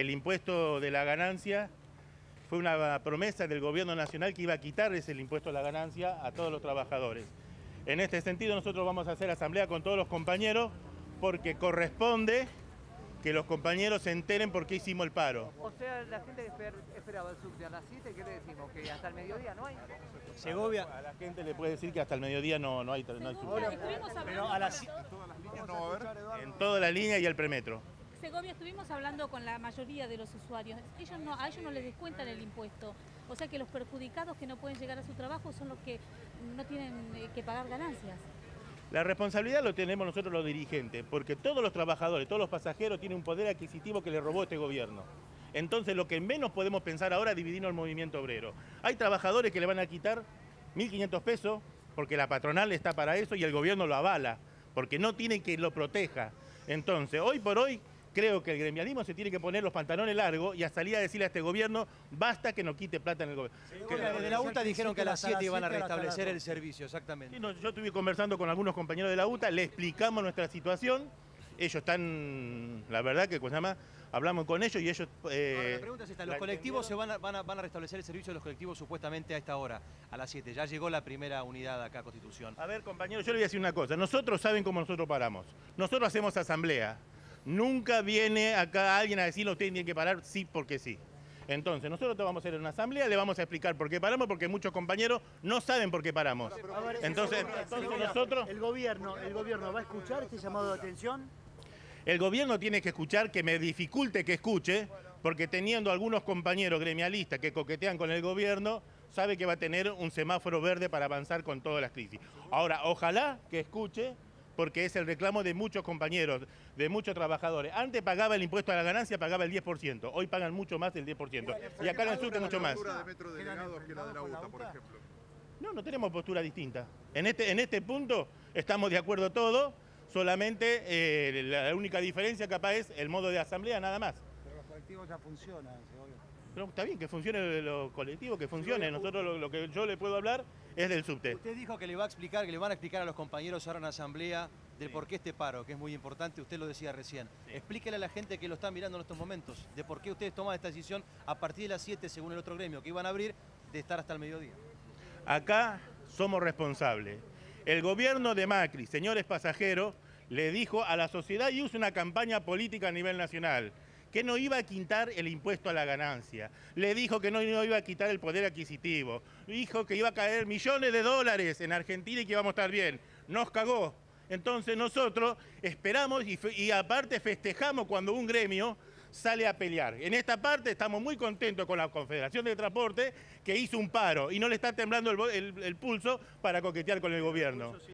El impuesto de la ganancia fue una promesa del gobierno nacional que iba a quitarles el impuesto a la ganancia a todos los trabajadores. En este sentido nosotros vamos a hacer asamblea con todos los compañeros porque corresponde que los compañeros se enteren por qué hicimos el paro. O sea, la gente que esperaba el subte a las 7, ¿qué le decimos? ¿Que hasta el mediodía no hay? Segovia, A la gente le puede decir que hasta el mediodía no, no hay, no hay hablando, pero a las En toda la línea y el premetro. Segovia, estuvimos hablando con la mayoría de los usuarios. Ellos no, a ellos no les descuentan el impuesto. O sea que los perjudicados que no pueden llegar a su trabajo son los que no tienen eh, que pagar ganancias. La responsabilidad lo tenemos nosotros los dirigentes, porque todos los trabajadores, todos los pasajeros tienen un poder adquisitivo que le robó este gobierno. Entonces lo que menos podemos pensar ahora es dividirnos el movimiento obrero. Hay trabajadores que le van a quitar 1.500 pesos porque la patronal está para eso y el gobierno lo avala, porque no tiene que lo proteja. Entonces, hoy por hoy, creo que el gremialismo se tiene que poner los pantalones largos y a salir a decirle a este gobierno, basta que no quite plata en el gobierno. Segovia, desde la UTA dijeron que a las 7 iban a restablecer el servicio, exactamente. Sí, no, yo estuve conversando con algunos compañeros de la UTA, le explicamos nuestra situación. Ellos están, la verdad que, ¿cómo se llama? Hablamos con ellos y ellos... eh, Ahora, la pregunta es esta, los colectivos se entendieron. van a, van, a, van a restablecer el servicio de los colectivos supuestamente a esta hora, a las 7. Ya llegó la primera unidad acá a Constitución. A ver, compañeros, yo le voy a decir una cosa. Nosotros saben cómo nosotros paramos. Nosotros hacemos asamblea. Nunca viene acá alguien a decirnos ustedes tienen que parar sí porque sí. Entonces, nosotros vamos a hacer una asamblea, le vamos a explicar por qué paramos, porque muchos compañeros no saben por qué paramos. Entonces, entonces nosotros... El gobierno, ¿El gobierno va a escuchar este llamado de atención? El gobierno tiene que escuchar, que me dificulte que escuche, porque teniendo algunos compañeros gremialistas que coquetean con el gobierno, sabe que va a tener un semáforo verde para avanzar con todas las crisis. Ahora, ojalá que escuche, porque es el reclamo de muchos compañeros, de muchos trabajadores. Antes pagaba el impuesto a la ganancia, pagaba el 10%, hoy pagan mucho más del 10%. Y acá en el sur mucho más. de metro delegados que la de la UTA, por ejemplo. No, no tenemos postura distinta. En este, en este punto estamos de acuerdo todos, solamente eh, la única diferencia capaz es el modo de asamblea, nada más. Colectivos ya funcionan, Segovia. Pero está bien que funcione los colectivos, que funcione. Nosotros lo, lo que yo le puedo hablar es del subte. Usted dijo que le va a explicar, que le van a explicar a los compañeros ahora en asamblea del por qué este paro, que es muy importante, usted lo decía recién. Explíquele a la gente que lo está mirando en estos momentos, de por qué ustedes toman esta decisión a partir de las 7, según el otro gremio, que iban a abrir, de estar hasta el mediodía. Acá somos responsables. El gobierno de Macri, señores pasajeros, le dijo a la sociedad y hizo una campaña política a nivel nacional que no iba a quitar el impuesto a la ganancia. Le dijo que no, no iba a quitar el poder adquisitivo. Dijo que iba a caer millones de dólares en Argentina y que íbamos a estar bien. Nos cagó. Entonces nosotros esperamos y, aparte festejamos cuando un gremio sale a pelear. En esta parte estamos muy contentos con la Confederación de Transporte que hizo un paro y no le está temblando el, el- el pulso para coquetear con el gobierno.